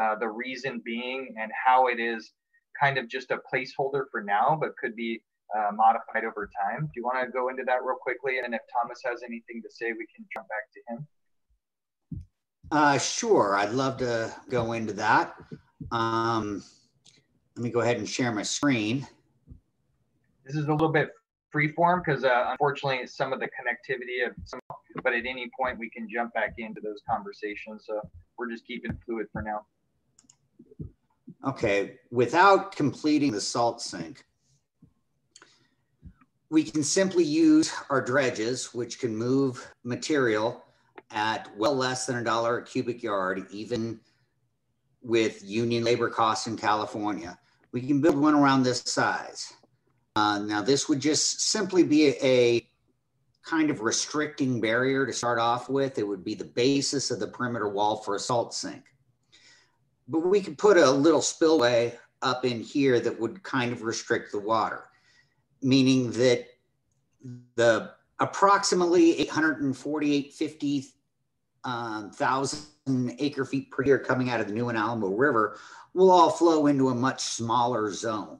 uh, the reason being and how it is kind of just a placeholder for now, but could be uh, modified over time. Do you want to go into that real quickly? And if Thomas has anything to say, we can jump back to him. Uh, sure, I'd love to go into that. Um, let me go ahead and share my screen. This is a little bit freeform because uh, unfortunately some of the connectivity of some, but at any point we can jump back into those conversations. So we're just keeping fluid for now. Okay, without completing the salt sink, we can simply use our dredges, which can move material at well less than a dollar a cubic yard, even with union labor costs in California. We can build one around this size. Uh, now, this would just simply be a, a kind of restricting barrier to start off with. It would be the basis of the perimeter wall for a salt sink. But we could put a little spillway up in here that would kind of restrict the water, meaning that the approximately 848, 50 um, acre feet per year coming out of the New and Alamo River will all flow into a much smaller zone,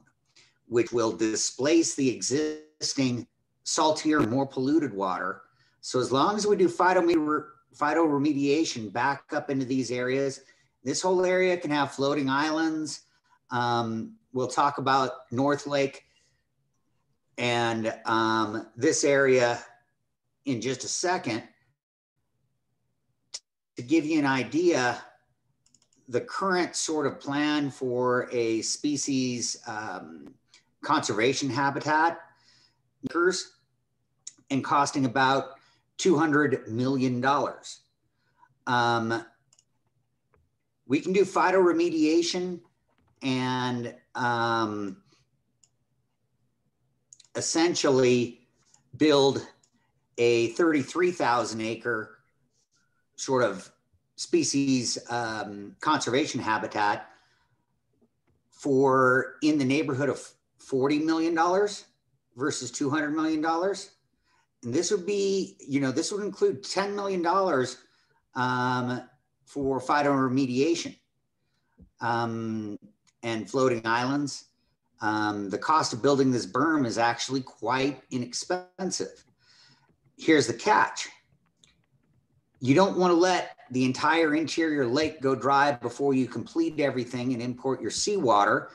which will displace the existing saltier, more polluted water. So as long as we do phytoremediation back up into these areas, this whole area can have floating islands. Um, we'll talk about North Lake and um, this area in just a second to give you an idea, the current sort of plan for a species um, conservation habitat and costing about $200 million. Um, we can do phytoremediation and um, essentially build a 33,000 acre sort of species um, conservation habitat for in the neighborhood of $40 million versus $200 million. And this would be, you know, this would include $10 million um, for phytoremediation um, and floating islands. Um, the cost of building this berm is actually quite inexpensive. Here's the catch you don't want to let the entire interior lake go dry before you complete everything and import your seawater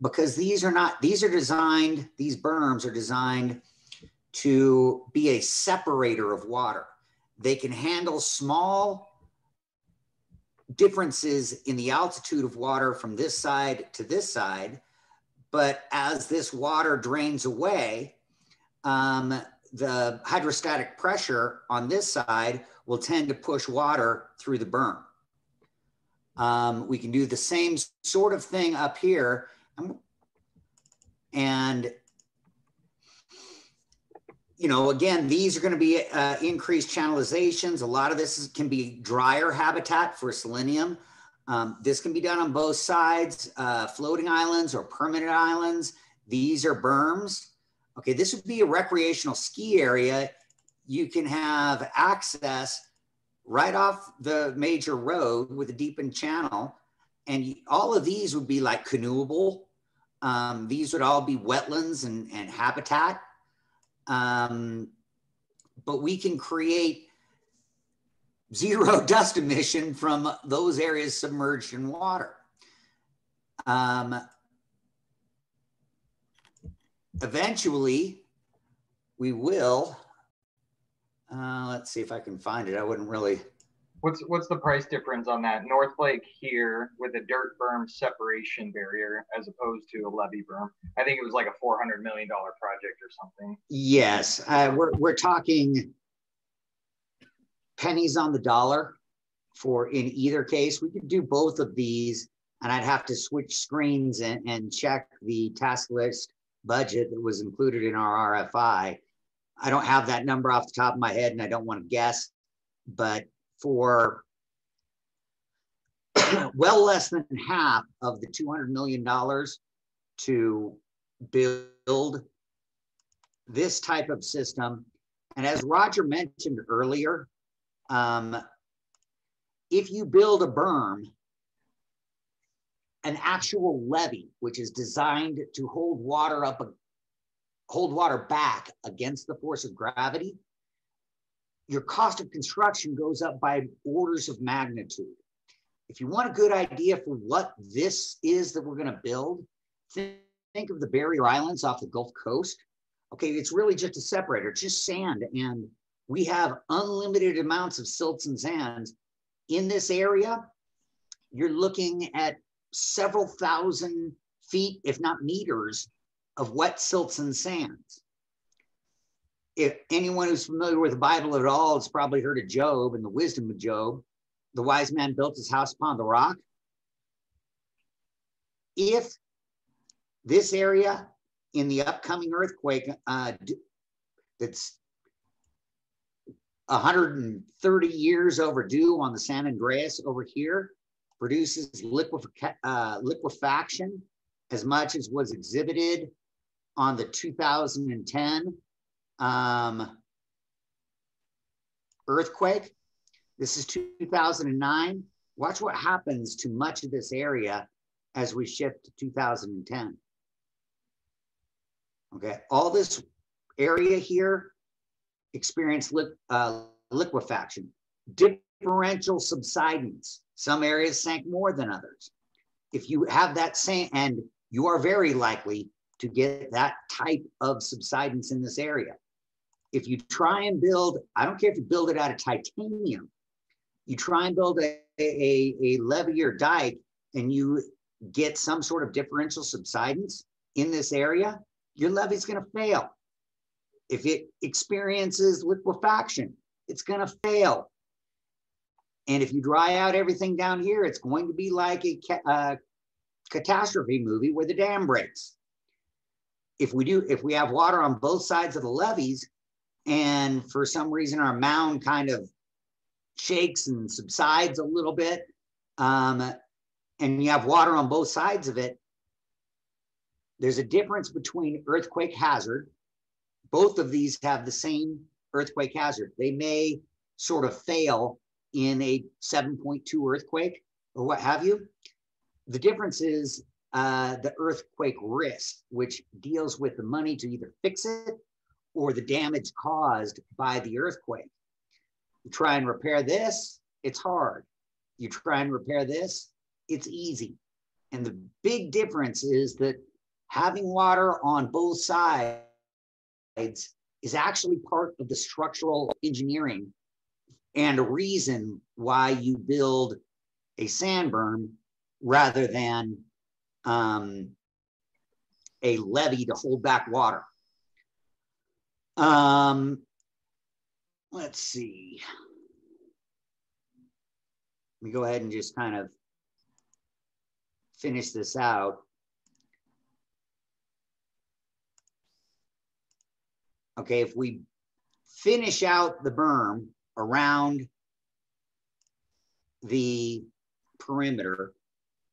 because these are not these are designed these berms are designed to be a separator of water they can handle small differences in the altitude of water from this side to this side but as this water drains away um, the hydrostatic pressure on this side will tend to push water through the berm. Um, we can do the same sort of thing up here. And, you know, again, these are going to be uh, increased channelizations. A lot of this is, can be drier habitat for selenium. Um, this can be done on both sides, uh, floating islands or permanent islands. These are berms. Okay, this would be a recreational ski area you can have access right off the major road with a deepened channel. And all of these would be like canoeable. Um, these would all be wetlands and, and habitat. Um, but we can create zero dust emission from those areas submerged in water. Um, eventually, we will uh, let's see if I can find it. I wouldn't really. What's what's the price difference on that North Lake here with a dirt berm separation barrier as opposed to a levee berm? I think it was like a four hundred million dollar project or something. Yes, uh, we're we're talking pennies on the dollar for in either case. We could do both of these, and I'd have to switch screens and, and check the task list budget that was included in our RFI I don't have that number off the top of my head and I don't want to guess, but for well less than half of the $200 million to build this type of system. And as Roger mentioned earlier, um, if you build a berm an actual levee, which is designed to hold water up, hold water back against the force of gravity, your cost of construction goes up by orders of magnitude. If you want a good idea for what this is that we're going to build, think of the barrier islands off the Gulf Coast. Okay, it's really just a separator, just sand. And we have unlimited amounts of silts and sands in this area. You're looking at several thousand feet, if not meters, of wet silts and sands. If anyone who's familiar with the Bible at all has probably heard of Job and the wisdom of Job, the wise man built his house upon the rock. If this area in the upcoming earthquake uh, that's 130 years overdue on the San Andreas over here produces liquef uh, liquefaction as much as was exhibited on the 2010 um, earthquake. This is 2009. Watch what happens to much of this area as we shift to 2010. Okay, all this area here experienced li uh, liquefaction, differential subsidence. Some areas sank more than others. If you have that same, and you are very likely to get that type of subsidence in this area. If you try and build, I don't care if you build it out of titanium, you try and build a, a, a levee or dike and you get some sort of differential subsidence in this area, your levee is going to fail. If it experiences liquefaction, it's going to fail. And if you dry out everything down here, it's going to be like a uh, catastrophe movie where the dam breaks. If we do, if we have water on both sides of the levees, and for some reason our mound kind of shakes and subsides a little bit, um, and you have water on both sides of it, there's a difference between earthquake hazard. Both of these have the same earthquake hazard. They may sort of fail in a 7.2 earthquake or what have you. The difference is uh, the earthquake risk, which deals with the money to either fix it or the damage caused by the earthquake. You try and repair this, it's hard. You try and repair this, it's easy. And the big difference is that having water on both sides is actually part of the structural engineering and a reason why you build a sand berm rather than um, a levee to hold back water. Um, let's see. Let me go ahead and just kind of finish this out. Okay, if we finish out the berm around the perimeter,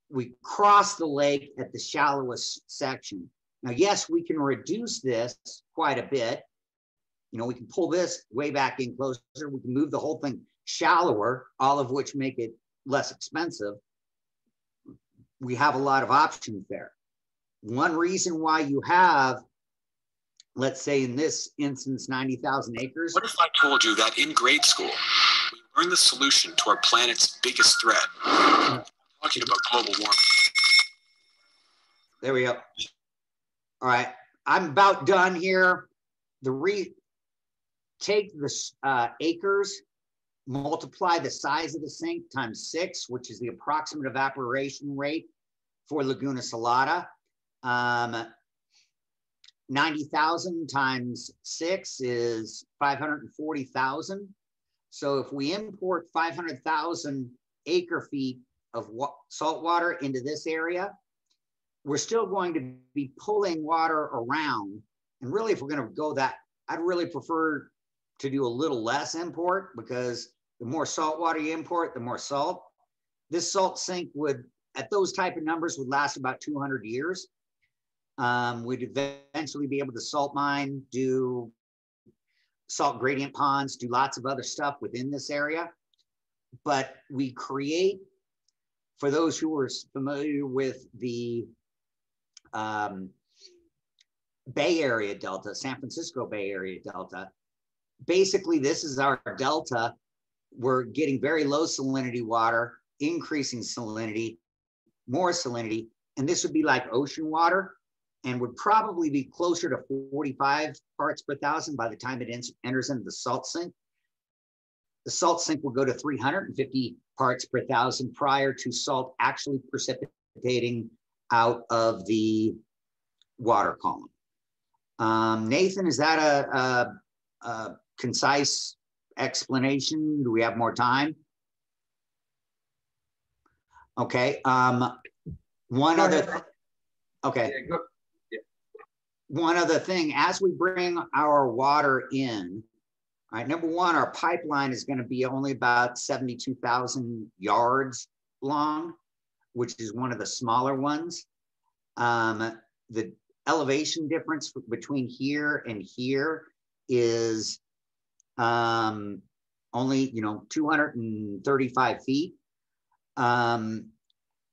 we cross the lake at the shallowest section. Now, yes, we can reduce this quite a bit. You know, we can pull this way back in closer. We can move the whole thing shallower, all of which make it less expensive. We have a lot of options there. One reason why you have let's say in this instance, 90,000 acres. What if I told you that in grade school, we learned the solution to our planet's biggest threat? I'm talking about global warming. There we go. All right. I'm about done here. The re take the uh, acres, multiply the size of the sink times six, which is the approximate evaporation rate for Laguna Salada. Um, 90,000 times six is 540,000. So if we import 500,000 acre feet of salt water into this area, we're still going to be pulling water around. And really, if we're going to go that, I'd really prefer to do a little less import because the more salt water you import, the more salt. This salt sink would, at those type of numbers, would last about 200 years. Um, we'd eventually be able to salt mine, do salt gradient ponds, do lots of other stuff within this area. But we create for those who are familiar with the um, Bay Area Delta, San Francisco Bay Area Delta, basically this is our delta. We're getting very low salinity water, increasing salinity, more salinity, and this would be like ocean water and would probably be closer to 45 parts per thousand by the time it enters into the salt sink. The salt sink will go to 350 parts per thousand prior to salt actually precipitating out of the water column. Um, Nathan, is that a, a, a concise explanation? Do we have more time? Okay. Um, one Go other. ahead. Okay. Yeah, go- one other thing, as we bring our water in, all right, number one, our pipeline is going to be only about 72,000 yards long, which is one of the smaller ones. Um, the elevation difference between here and here is um, only, you know, 235 feet. Um,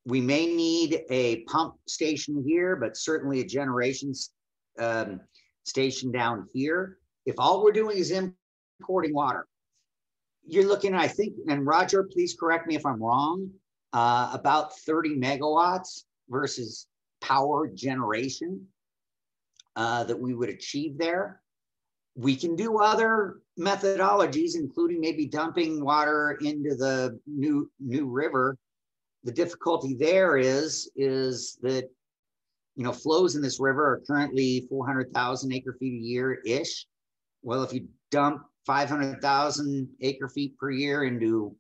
we may need a pump station here, but certainly a generation um, station down here. If all we're doing is importing water, you're looking, I think, and Roger, please correct me if I'm wrong, uh, about 30 megawatts versus power generation uh, that we would achieve there. We can do other methodologies, including maybe dumping water into the new new river. The difficulty there is is that you know, flows in this river are currently 400,000 acre feet a year ish. Well, if you dump 500,000 acre feet per year into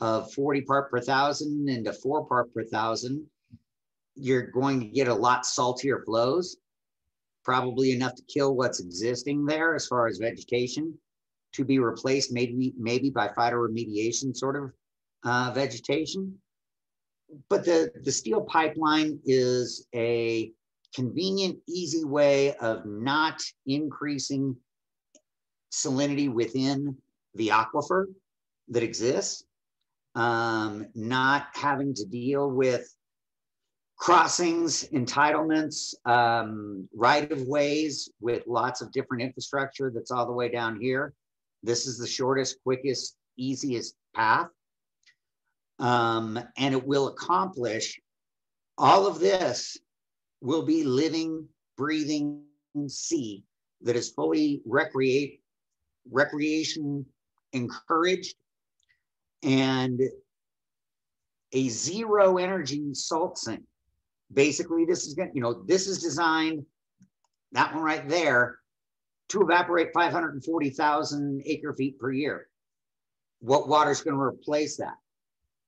uh, 40 part per thousand into four part per thousand, you're going to get a lot saltier flows, probably enough to kill what's existing there as far as vegetation to be replaced maybe maybe by phytoremediation sort of uh, vegetation. But the, the steel pipeline is a convenient, easy way of not increasing salinity within the aquifer that exists, um, not having to deal with crossings, entitlements, um, right of ways with lots of different infrastructure that's all the way down here. This is the shortest, quickest, easiest path um, and it will accomplish all of this will be living, breathing sea that is fully recreate, recreation encouraged and a zero energy salt sink. Basically, this is going to, you know, this is designed, that one right there, to evaporate 540,000 acre feet per year. What water is going to replace that?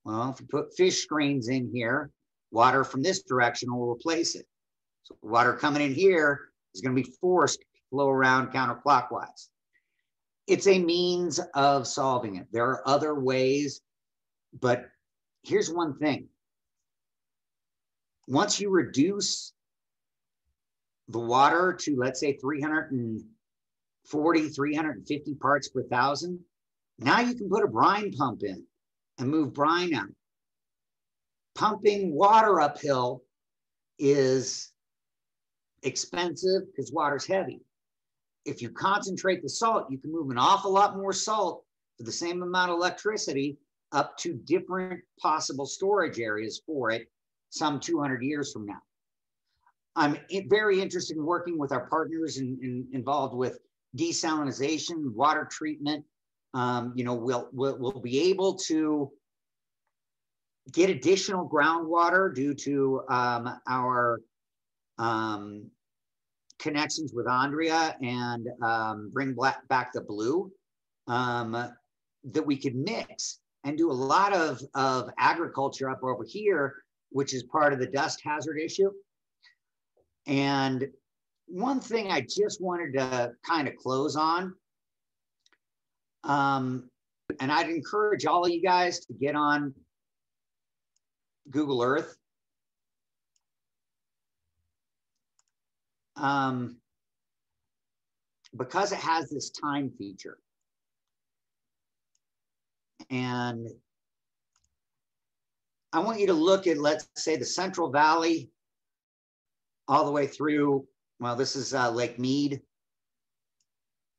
Well, if you put fish screens in here, water from this direction will replace it. So water coming in here is going to be forced to flow around counterclockwise. It's a means of solving it. There are other ways, but here's one thing. Once you reduce the water to, let's say, 340, 350 parts per thousand, now you can put a brine pump in and move brine out. Pumping water uphill is expensive because water's heavy. If you concentrate the salt, you can move an awful lot more salt for the same amount of electricity up to different possible storage areas for it some 200 years from now. I'm very interested in working with our partners and in, in, involved with desalination, water treatment, um, you know, we'll, we'll, we'll be able to get additional groundwater due to um, our um, connections with Andrea and um, bring black, back the blue um, that we could mix and do a lot of, of agriculture up over here, which is part of the dust hazard issue. And one thing I just wanted to kind of close on um, and I'd encourage all of you guys to get on Google Earth. Um, because it has this time feature. And I want you to look at, let's say, the Central Valley all the way through, well, this is uh, Lake Mead,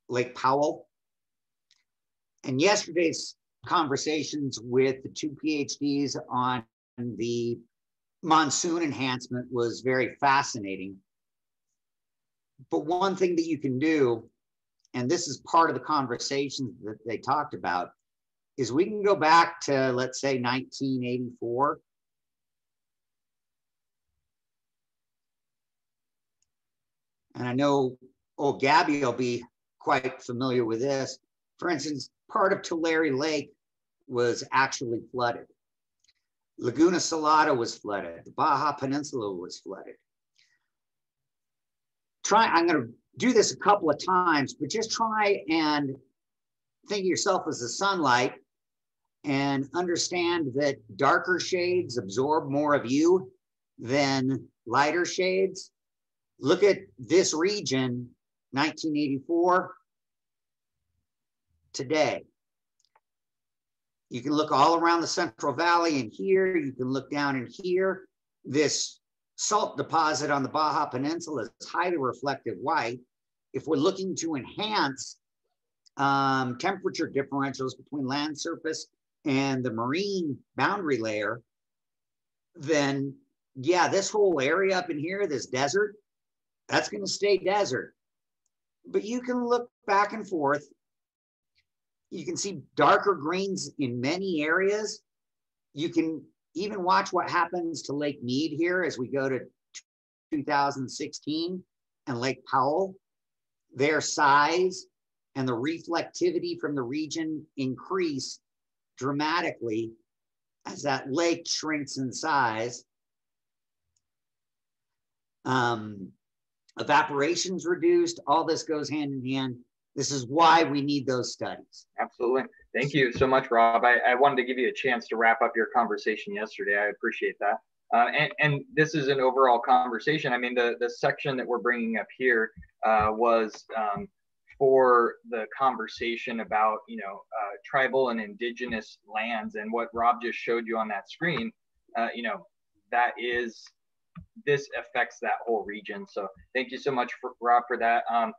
Lake Powell. And yesterday's conversations with the two PhDs on the monsoon enhancement was very fascinating. But one thing that you can do, and this is part of the conversations that they talked about, is we can go back to, let's say, 1984. And I know old Gabby will be quite familiar with this. For instance, part of Tulare Lake was actually flooded. Laguna Salada was flooded. The Baja Peninsula was flooded. Try, I'm going to do this a couple of times, but just try and think of yourself as the sunlight and understand that darker shades absorb more of you than lighter shades. Look at this region, 1984, today. You can look all around the Central Valley and here, you can look down in here. This salt deposit on the Baja Peninsula is highly reflective white. If we're looking to enhance um, temperature differentials between land surface and the marine boundary layer, then yeah, this whole area up in here, this desert, that's going to stay desert. But you can look back and forth. You can see darker greens in many areas. You can even watch what happens to Lake Mead here as we go to 2016 and Lake Powell. Their size and the reflectivity from the region increase dramatically as that lake shrinks in size. Um, evaporation's reduced. All this goes hand in hand. This is why we need those studies. Absolutely. Thank you so much, Rob. I, I wanted to give you a chance to wrap up your conversation yesterday. I appreciate that. Uh, and, and, this is an overall conversation. I mean, the, the section that we're bringing up here uh, was um, for the conversation about you know uh, tribal and indigenous lands and what Rob just showed you on that screen. Uh, you know that is this affects that whole region. So thank you so much for Rob for that. Um,